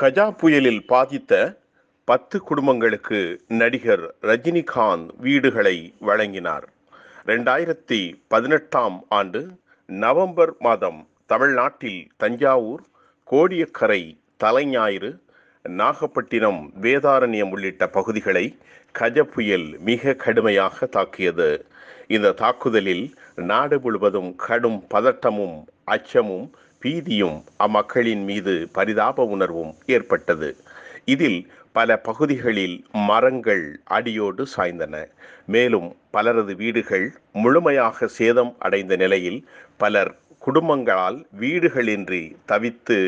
கஜா புயலில் பாதித்த பத்து குடும்பங்களுக்கு நடிகர் ரஜினிகாந்த் வீடுகளை வழங்கினார். ரெண்டாயிரத்தி பதினெட்டாம் ஆண்டு நவம்பர் மாதம் தமிழ்நாட்டில் தஞ்சாவூர் கோடியக்கரை தலைஞாயிறு நாகப்பட்டினம் வேதாரண்யம் உள்ளிட்ட பகுதிகளை கஜ புயல் மிக கடுமையாக தாக்கியது. இந்த தாக்குதலில் நாடு முழுவதும் கடும் பதட்டமும் அச்சமும் பீதியும் அம்மக்களின் மீது பரிதாப உணர்வும் ஏற்பட்டது. இதில் பல பகுதிகளில் மரங்கள் அடியோடு சாய்ந்தன. மேலும் பலரது வீடுகள் முழுமையாக சேதம் அடைந்த நிலையில் பலர் குடும்பங்களால் வீடுகளின்றி தவித்து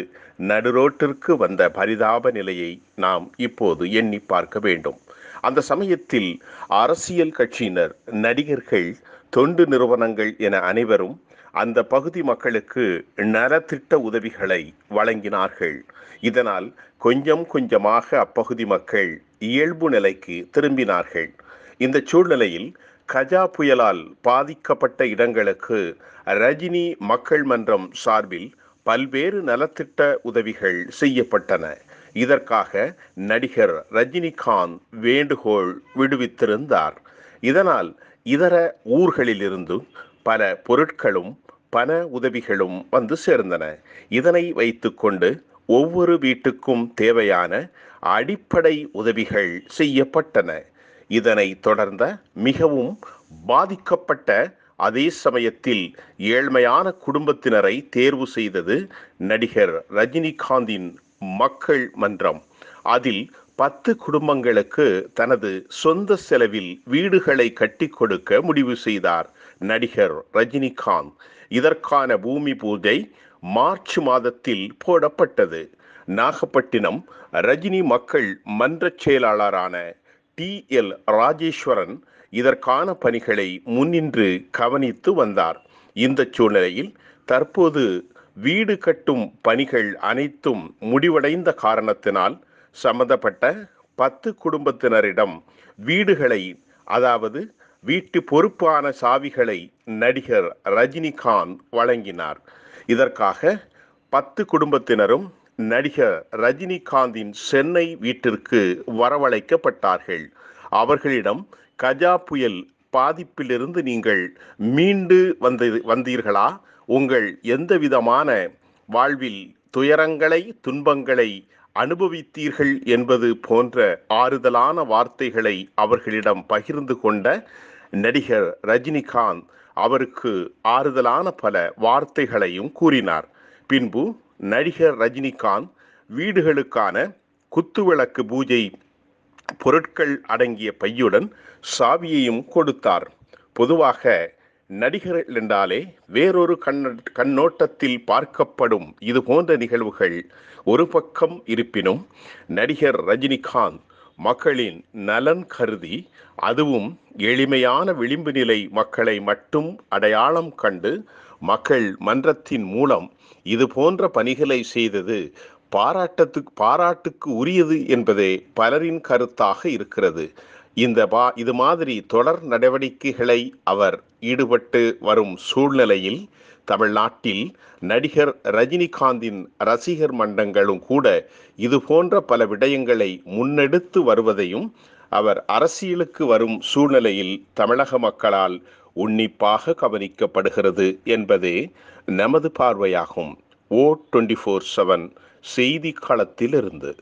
நடுரோட்டிற்கு வந்த பரிதாப நிலையை நாம் இப்போது எண்ணி பார்க்க வேண்டும். அந்த சமயத்தில் அரசியல் கட்சியினர் நடிகர்கள் தொண்டு நிறுவனங்கள் என அனைவரும் அந்த பகுதி மக்களுக்கு நலத்திட்ட உதவிகளை வழங்கினார்கள். இதனால் கொஞ்சம் கொஞ்சமாக அப்பகுதி மக்கள் இயல்பு நிலைக்கு திரும்பினார்கள். இந்த சூழ்நிலையில் கஜா புயலால் பாதிக்கப்பட்ட இடங்களுக்கு ரஜினி மக்கள் மன்றம் சார்பில் பல்வேறு நலத்திட்ட உதவிகள் செய்யப்பட்டன. இதற்காக நடிகர் ரஜினிகாந்த் வேண்டுகோள் விடுவித்திருந்தார். இதனால் இதர ஊர்களிலிருந்து பல பொருட்களும் பண உதவிகளும் வந்து சேர்ந்தன. இதனை வைத்துக்கொண்டு ஒவ்வொரு வீட்டுக்கும் தேவையான அடிப்படை உதவிகள் செய்யப்பட்டன. இதனை தொடர்ந்த மிகவும் பாதிக்கப்பட்ட அதே சமயத்தில் ஏழ்மையான குடும்பத்தினரை தேர்வு செய்தது நடிகர் ரஜினிகாந்தின் மக்கள் மன்றம். அதில் பத்து குடும்பங்களுக்கு தனது சொந்த செலவில் வீடுகளை கட்டி கொடுக்க முடிவு செய்தார் நடிகர் ரஜினிகாந்த். இதற்கான பூமி பூஜை மார்ச் மாதத்தில் போடப்பட்டது. நாகப்பட்டினம் ரஜினி மக்கள் மன்ற செயலாளரான டி. எல். ராஜேஸ்வரன் இதற்கான பணிகளை முன்னின்று கவனித்து வந்தார். இந்த சூழ்நிலையில் தற்போது வீடு கட்டும் பணிகள் அனைத்தும் முடிவடைந்த காரணத்தினால் சம்பந்தப்பட்ட பத்து குடும்பத்தினரிடம் வீடுகளை அதாவது வீட்டு பொறுப்பான சாவிகளை நடிகர் ரஜினிகாந்த் வழங்கினார். இதற்காக பத்து குடும்பத்தினரும் நடிகர் ரஜினிகாந்தின் சென்னை வீட்டிற்கு வரவழைக்கப்பட்டார்கள். அவர்களிடம் கஜா புயல் பாதிப்பிலிருந்து நீங்கள் மீண்டு வந்து வந்தீர்களா? உங்கள் எந்த விதமான வாழ்வில் துயரங்களை துன்பங்களை அனுபவித்தீர்கள் என்பது போன்ற ஆறுதலான வார்த்தைகளை அவர்களிடம் பகிர்ந்து கொண்ட நடிகர் ரஜினிகாந்த் அவருக்கு ஆறுதலான பல வார்த்தைகளையும் கூறினார். பின்பு நடிகர் ரஜினிகாந்த் வீடுகளுக்கான குத்துவிளக்கு பூஜை பொருட்கள் அடங்கிய பையுடன் சாவியையும் கொடுத்தார். பொதுவாக நடிகர்கள் என்றாலே வேறொரு கண் கண்ணோட்டத்தில் பார்க்கப்படும் இது போன்ற நிகழ்வுகள் ஒரு பக்கம் இருப்பினும் நடிகர் ரஜினிகாந்த் மக்களின் நலன் கருதி அதுவும் எளிமையான விளிம்பு நிலை மக்களை மட்டும் அடையாளம் கண்டு மக்கள் மன்றத்தின் மூலம் இது போன்ற பணிகளை செய்தது பாராட்டத்துக்கு பாராட்டுக்கு உரியது என்பதே பலரின் கருத்தாக இருக்கிறது. இந்த பா இது மாதிரி தொடர் நடவடிக்கைகளை அவர் ஈடுபட்டு வரும் சூழ்நிலையில் தமிழ்நாட்டில் நடிகர் ரஜினிகாந்தின் ரசிகர் மன்றங்களும் கூட இது போன்ற பல விடயங்களை முன்னெடுத்து வருவதையும் அவர் அரசியலுக்கு வரும் சூழ்நிலையில் தமிழக மக்களால் உன்னிப்பாக கவனிக்கப்படுகிறது என்பதே நமது பார்வையாகும். ஓ டுவெண்ட்டி ஃபோர் செவன் செய்தி களத்திலிருந்து